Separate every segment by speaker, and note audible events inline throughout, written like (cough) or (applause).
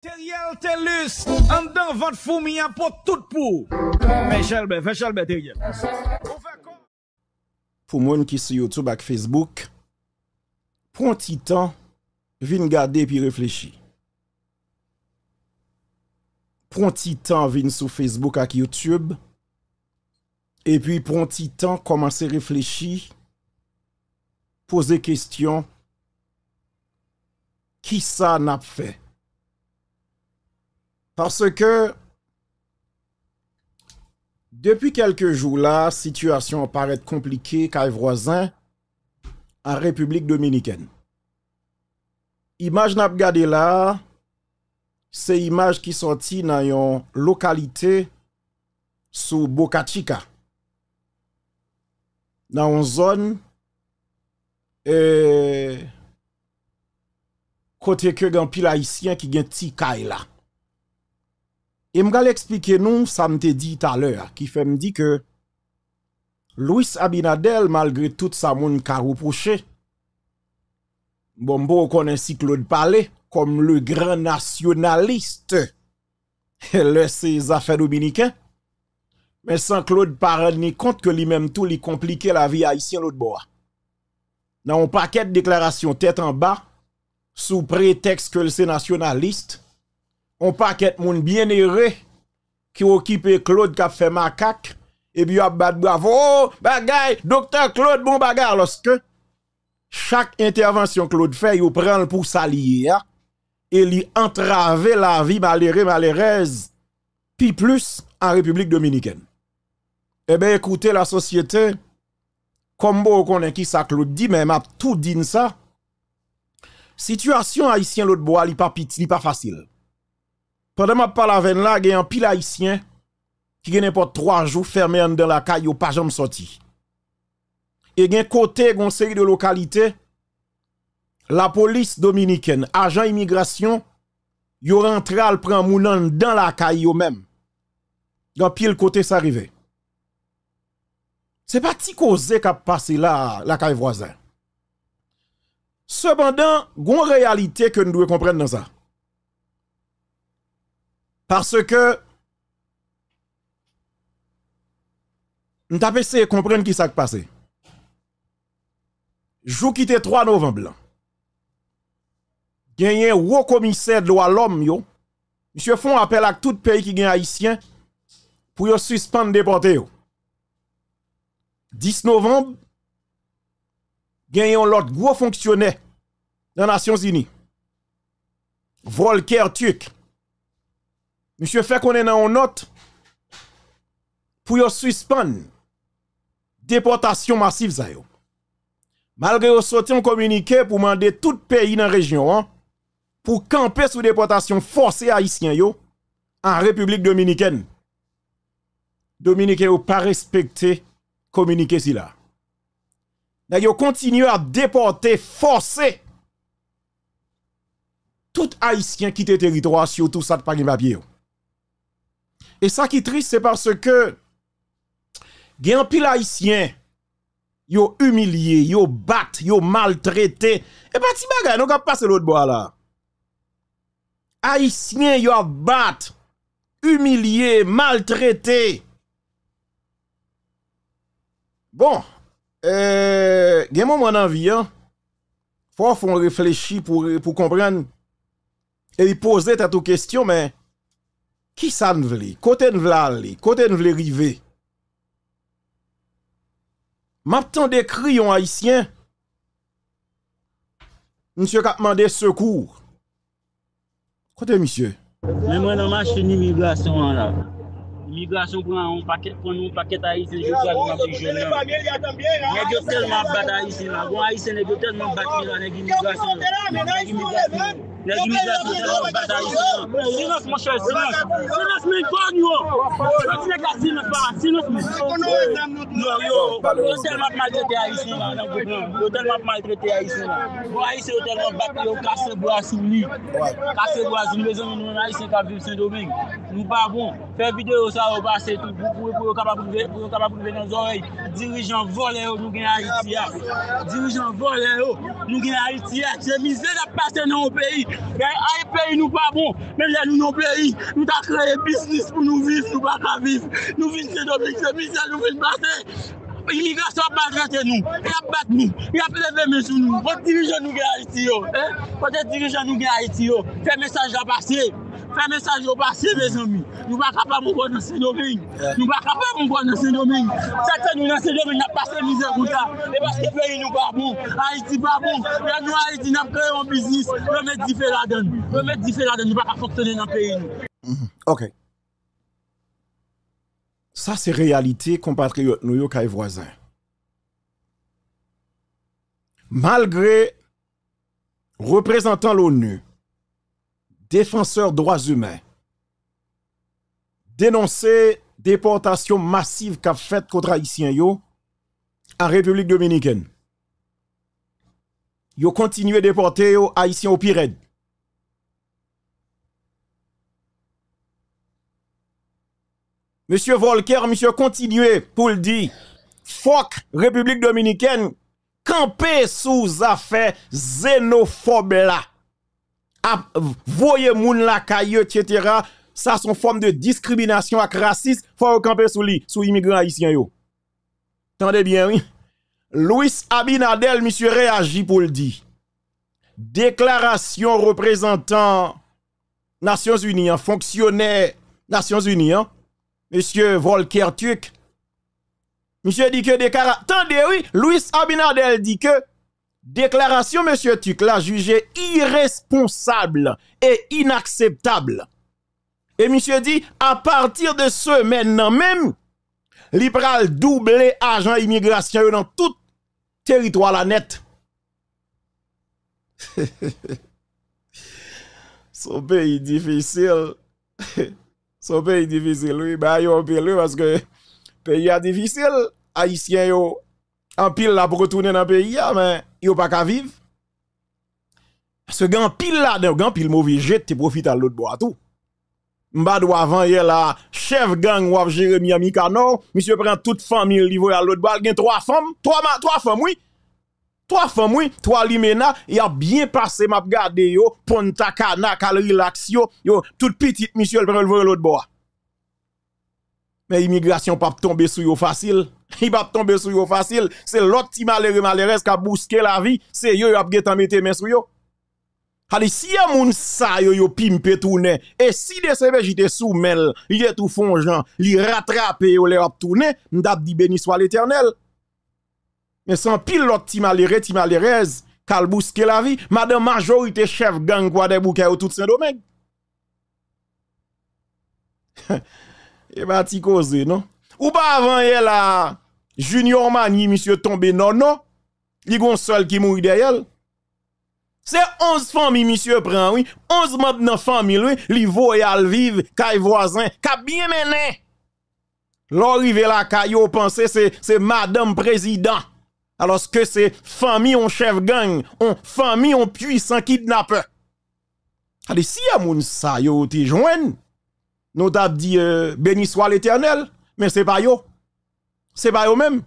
Speaker 1: Teriel Telus, an dan vat foumi an pot tout pou. Fè chalbe, fè chalbe Teriel.
Speaker 2: Pou moun ki sou Youtube ak Facebook, pron ti tan, vin gade pi reflechi. Pron ti tan vin sou Facebook ak Youtube, e pi pron ti tan komanse reflechi, pose kestyon, ki sa nap fè? Parce ke, depi kelke jou la, situasyon paret komplike kay vroazan an Republik Dominiken. Imaj nap gade la, se imaj ki soti nan yon lokalite sou Boka Chica. Nan yon zon, e kote ke gen pil haisyen ki gen ti kay la. E mga le eksplike nou, sa mte di taler, ki fe mdi ke Louis Abinadel, malgre tout sa moun karou pouche, bon bo konen si Claude Palais, kom le gran nasyonaliste, (laughs) le se zafè dominiken, men san Claude Palais ni kont ke li menm tou li komplike la vi haisyen lout bo a. Nan ou paket deklarasyon tèt an ba, sou preteks ke le se nasyonaliste, On pa ket moun bien ere ki okipe Claude kap fe makak e bi yo ap bat bravo. Oh, bagay, doktor Claude bon bagay. Lorske chak intervensyon Claude fe, yo pren l pou saliye ya. E li entrave la vi malere malerez pi plus an Republik Dominiken. Ebe ekoute la sosyete, kombo konen ki sa Claude di, men ap tout din sa. Sityasyon haisyen lout bo a li pa pit, li pa fasil. Pwede m ap pala ven la, gen yon pil haisyen ki gen nepot 3 jou ferme an den la kay yo pa jom soti. E gen kote gon seri de lokalite, la polis dominiken, ajan imigrasyon, yo rentre al pran mounan den la kay yo men. Gan pil kote sa rive. Se pa ti koze kap pase la la kay vwazen. Sebandan, gon realite ke nou dwe kompren nan sa. Parce ke, n tape se kompren ki sak pase. Jou ki te 3 novem blan. Genyen wou komise dlo alom yo. Monsye fon apel ak tout peyi ki gen haisyen pou yo suspande depote yo. 10 novem, genyen lot wou fonksyone nan Nasyon Zini. Volker Tuk. Monsye fè konen nan an not pou yo suspon deportasyon masif zayou. Malge yo soti an komunike pou mande tout peyi nan rejyon pou kampe sou deportasyon force haisyen yo an Republik Dominiken. Dominiken yo pa respekte komunike si la. Nan yo kontinu a deporte force tout haisyen kite teritorasyon tout sat pa gen mapye yo. E sa ki tris se parce ke gen pil haisyen yo umilye, yo bat, yo maltrete. E pati bagay nou kap pase lout bo ala. Haisyen yo bat, umilye, maltrete. Bon, euh, gen moun moun anvi, fwa foun reflechi pou kompren e li pose tato kestyon men Ki sa n vle? Kote n vle ale? Kote n vle rive? Map tan de kri yon haisyen, Monsye kap mande sekour. Kote monsye?
Speaker 3: Mè mwen nan mache ni migrasyon an la. Migrasyon pou an yon paket haisyen, Jou kwa yon api di jounen. Nè telman bat haisyen la. Bon haisyen nè diyo telman bat mi la. Nè diyo migrasyon la. Nè diyo migrasyon la. Sinos mwen chè, sinos. Sinos mwen kon yo. Sinos mwen ka sinos para, sinos mwen. Yo, yo, yo telman maltrete a isi la. Yo telman maltrete a isi la. Yo a isi yo telman bak yo kase bo a sou li. Kase bo a sou li. Bezan mwen a isi ka viv sen domen. Nou pa bon. Fè videyo sa ou basè tout pou pou yo kapap pou ve nan zorey. Dirijan vole yo nou gen Haiti ya. Dirijan vole yo nou gen Haiti ya. Se mizè la patè nan ou peyi. Gen ay peyi nou pa bon. Men lè nou nan peyi. Nou ta kreye bisnis pou nou viv. Nou pa ka viv. Nou vin se doblik. Se mizè nou vin pase. Imigrasyon pa kante nou, ap bat nou, ap leve men sou nou, pot dirijan nou gen Haiti yo, eh? pot dirijan nou gen Haiti yo, fè mesaj la pase. Fè mesaj yo pase, me zami. Nou ba kapab mou bon nan Saint-Domingue. Nou ba kapab mou bon nan Saint-Domingue. Sèkè nou nan Saint-Domingue nan pase mizè kouta. E baske peyi nou ba bon. Haiti ba bon. Lè nou Haiti nan kreye yon biznis. Lè mè di fè la den. Lè mè di fè la den. Nou ba ka foktonè nan peyi nou. Mhm.
Speaker 2: Ok. Sa se realite kompatriot nou yo kay vwazan. Malgre reprezentant l'ONU, défenseurs droits humains, dénoncer déportation massive qu'a fait contre Haïtiens yo en République dominicaine. Yo continué à déporter yo Haïtiens au pire. Monsieur Volker, monsieur continuez pour le dire. Fuck République dominicaine, camper sous affaire xénophobe là. Voyez moun la caille, etc. Ça, son forme de discrimination ak raciste. Faut camper sous lui, sous immigrants haïtiens yo. Tendez bien, oui. Louis Abinadel, monsieur réagit pour le dire. Déclaration représentant Nations Unies, fonctionnaire Nations Unies, hein. Monsieur Volker Tuk. Monsieur dit que déclaration. Attendez, oui, Louis Abinadel dit que déclaration, monsieur Tuk l'a jugé irresponsable et inacceptable. Et monsieur dit, à partir de ce maintenant même, l'Ipral doubler agent immigration dans tout territoire la net. (laughs) Son pays difficile. (laughs) Son pays difficile, oui, bah, yo pile, parce que pays difficile. Haïtien, yo, en pile là pour retourner dans le pays, mais yo pas qu'à vivre. Parce que gan pile là, gan pile mauvais jet, tu profites à l'autre bois tout. M'ba doit avant hier là, chef gang ou Jérémy Amikano, monsieur prend toute famille livré à l'autre bois, gen trois femmes, trois, trois femmes, oui. Trois femmes, oui, trois limena, y a bien passé, m'a regardé yo, ponta kana, kal relax yo, yo, toute petite monsieur, le prend l'autre bois. Mais immigration pas tomber sur yo facile. (laughs) Il pas tomber sur yo facile. C'est l'autre qui malheureux malheureux qui a bousqué la vie. C'est yo qui a mettre main sur yo. Allez, si y moun sa yo yo pimpe tourne, et si de sebe jite soumel, il est tout fongeant, li rattrape yo le ap tourne, m'dap di béni soit l'éternel. Mais sans pile l'autre ti malheureux, ti malheureuse, kal bousqué la vie, madame majorité chef gang quoi de bouquet au tout Saint-Domingue. (laughs) Et bah ti cause non? Ou pas avant elle là, Junior Mani monsieur tombé non non, li gon seul qui mourit derrière. C'est 11 familles, monsieur prend, oui. 11 membres dans famille, oui. Li voyal vivre, kay voisin, ka bien mené. L'arrivée la kayo pensé c'est, madame président. Alors que c'est famille on chef gang, on famille on puissant kidnappeur. Allez, si y a moun sa yo te joine, nous t'a dit euh, béni soit l'éternel, mais c'est pas yo. C'est pas yo même.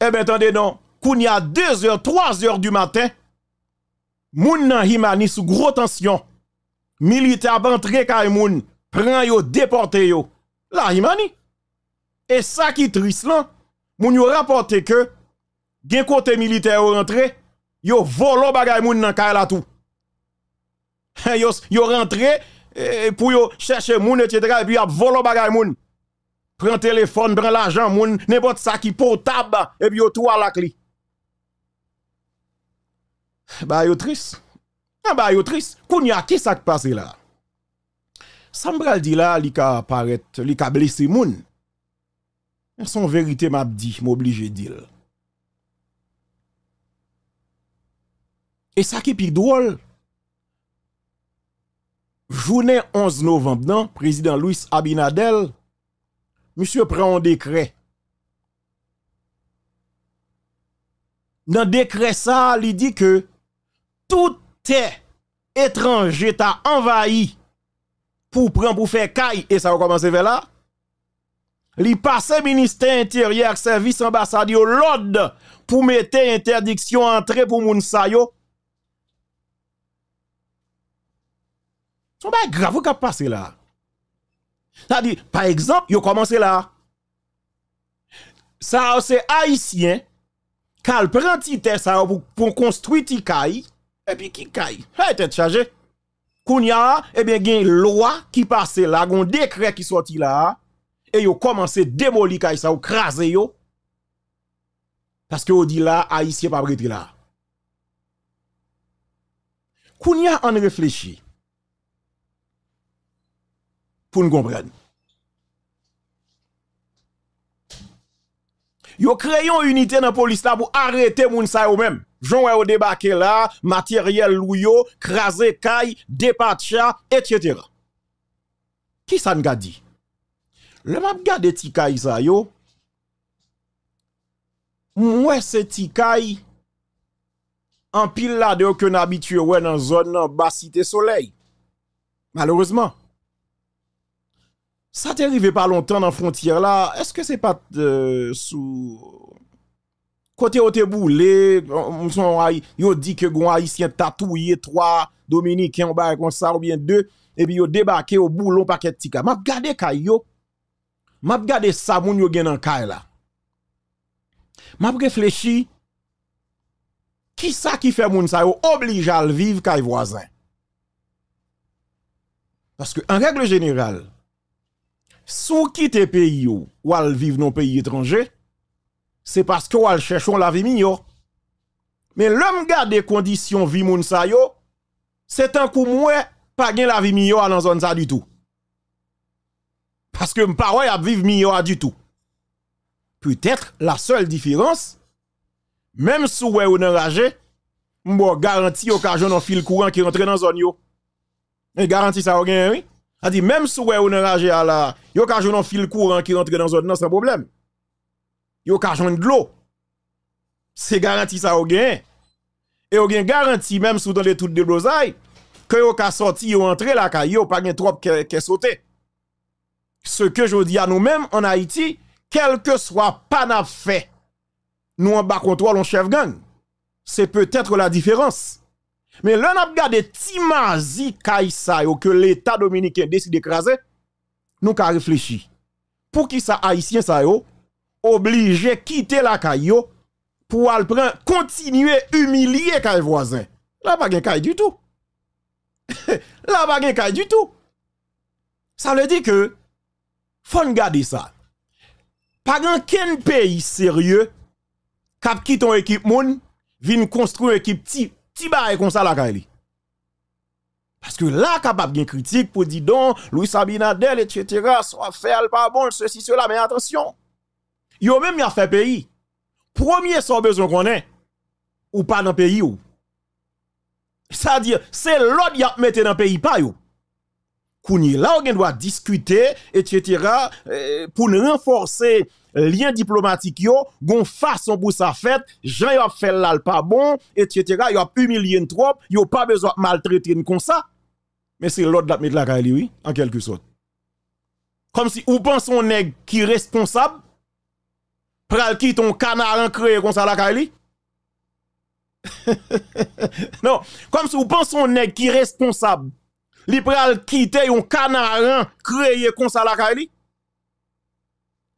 Speaker 2: Eh bien, attendez non, qu'on y a 2 h 3 h du matin, moun nan himani sous gros tension. Militaire rentré kay moun, prend yo, déporté yo. La himani. Et ça qui triste là, moun yo rapporté que, gen côté militaire rentré, yo volo bagay moun nan kay la tout. yo, yo rentré, pour yo chercher moun, etc. Et puis a volo bagay moun. Prend téléphone, prend l'argent moun, n'importe ça qui portable, et puis tout à la clé. Bah yo triste. Ah bah yo triste. Kounya qui ça qui passe là? Sambral dit là, li ka paraître, li ka blessé moun. Son vérité m'a dit, m'oblige dire. Et ça qui est plus drôle, journée 11 novembre, président Louis Abinadel, monsieur prend un décret. Dans le décret ça, il dit que tout est étranger t'a envahi pour prendre pour faire caille et ça va commencer vers là. Li passe ministère intérieur service ambassade l'ordre pour mettre interdiction entrée pour moun sa yo Son pas grave qui a passé là. Dit, par exemple, yo commencé là. Ça, c'est haïtien, kal prend tite ça pour, pour construire ti et puis qui caille? Hey, tête chargé. Kounya, eh bien, gen loi qui passe là, gon décret qui sorti là, et yo commencé démolir kay ça ou craser yo. Parce que on dit là, haïtien pas prêter là. Kounya en réfléchit. Pour nous comprendre. Yo une unité dans la police là pour arrêter moun sa yo même. Jean au débarqué là, matériel louyo, crasé caille, dépatcha, etc. Qui ça n'a dit? Le m'a gade ti ça yo. Moi c'est ti en pile là de que habitué ouais dans zone bas cité soleil. Malheureusement. Ça t'est arrivé pas longtemps dans la frontière là. Est-ce que c'est pas euh, sous côté où t'es boulé, yo dit que gon haïtien tatoué trois dominicains ba comme ça ou bien deux et puis yo débarqué au boulon paquet tika. M'a regardé kay yo. M'a regardé ça moun yo gen kay là. M'a réfléchi qui ça qui fait moun sa yo oblige à vivre kay voisin. Parce que en règle générale, sous quitter pays ou al vivre dans pays étranger, c'est parce que al cherchons la vie meilleure. Mais l'homme garde des conditions vie moun sa yo, c'est un coup moins pas la vie meilleure dans zone ça du tout. Parce que m'pa ouais a vivre meilleure du tout. Peut-être la seule différence même si ouais ou enragé, m'bo garanti occasion un fil courant qui rentre dans zone yo. Et garanti ça ou oui? A dit même si ouais ou enragé à yo occasion un fil courant qui rentre dans zone sans problème. Yo occasion de l'eau. C'est garanti ça ou Et ou garanti même sous dans les toutes de blosailles que yo ka sorti yo entrer la ka yo pas gen trop que sauter. Ce que je dis à nous-mêmes en Haïti, quel que soit pas fait nous en bas contrôle, on chef gang. C'est peut-être la différence. Mais là, on a regardé Timazi que l'État dominicain décide d'écraser, nous avons réfléchi. Pour qui ça haïtien ça yo, obligé quitter la caillou pour prendre, continuer humilier kay voisin. Là, pas de du tout. (laughs) là, pas de du tout. Ça veut dire que, faut garder ça. Pas qu'un pays sérieux ki ton équipe moun, vin construire équipe ti baye comme ça la kay Parce que là, capable bien critique pour dire donc, Louis Sabinadel, etc., soit fait pas bon, ceci, cela, mais attention. Yo même y a fait pays. Premier sans besoin qu'on ait, ou pas dans le pays ou. C'est-à-dire, c'est l'autre qui a mis dans le pays pas yo. Kouni là, on doit discuter, etc., euh, pour renforcer lien diplomatique yo, gon façon pour ça fait, Jean y a fait là pas bon, etc. Y a humilié trop, yo pas besoin maltraiter comme ça. Mais c'est l'autre la mettre la oui, en quelque sorte. Comme si ou pense on nèg qui responsable, pral qui ton canard créé comme ça la kali. (laughs) non, comme si ou pense on nèg qui responsable, li pral quitter un canard créé comme ça la kali.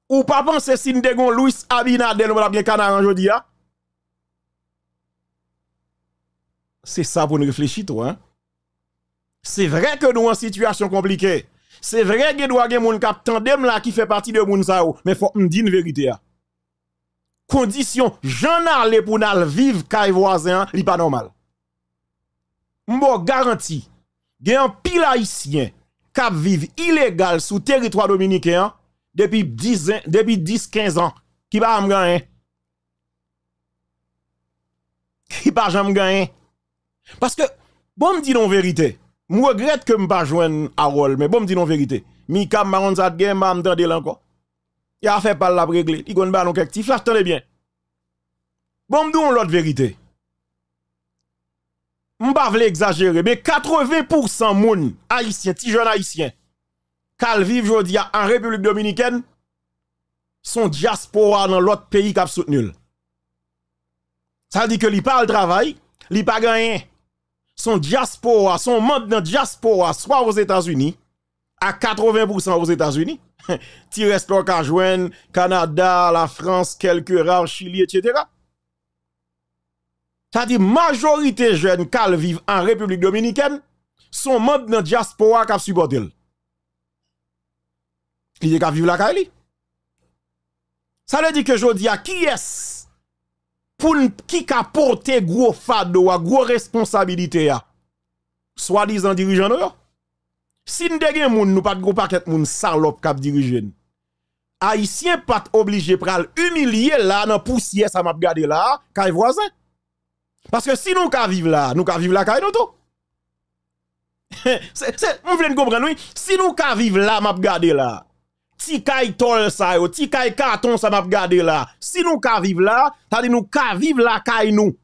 Speaker 2: Ou pas penser si nous avons Louis Abinadel ou bien canard aujourd'hui hein? C'est ça pour nous réfléchir toi. Hein? C'est vrai que nous en situation compliquée. C'est vrai que nous avons tandem là qui fait partie de moun sa mais faut me dire une vérité. Hein? Condition j'en aller pour nous vivre kay voisin, li pas normal. M'bo garanti, gen un pile haïtien qui vivre illégal sous territoire dominicain depuis 10 depuis 10 15 ans qui va me gagner? Qui va jamais gagner? Parce que bon me dit non vérité. Je regrette que me pas joindre Harold mais bon me dit non vérité. Mika maron m'a m'tande encore. Il a fait pas la régler. Il gon ballon quelque flash attendez bien. Bon me l'autre vérité. M'pa vle exagérer mais 80% moun haïtien ti jeune haïtien kal vive jodi en République dominicaine, son diaspora dans l'autre pays qui a soutenu. Ça dit que li pas le travail, li pas gagné. son diaspora, son monde dans diaspora, soit aux États-Unis, à 80% aux États-Unis, (laughs) qu'à joindre Canada, la France, quelques rares, Chili, etc. Ça dit majorité jeunes qui vivent en République dominicaine sont membres dans diaspora qui supporté. Il est qu'à vivre la Kali. Ça veut dire que je dis à qui est pour qui a porté gros fado, gros responsabilité Soit disant dirigeant. Si nous avons moun, nous pas de gros paquet moun salope cap diriger. Haïtien pas obligé pral humilier là dans poussière ça m'a regardé là, kay voisin. Parce que si nous ka vivre là, nous ka vivre là kay nous tout. (laughs) c'est on veut comprendre oui, si nous ka vivre là m'a regardé là. Ti kay tol sa yo, ti kay carton ça m'a regardé là. Si nous ka vivre là, ça dit nous ka vivre là kay nous.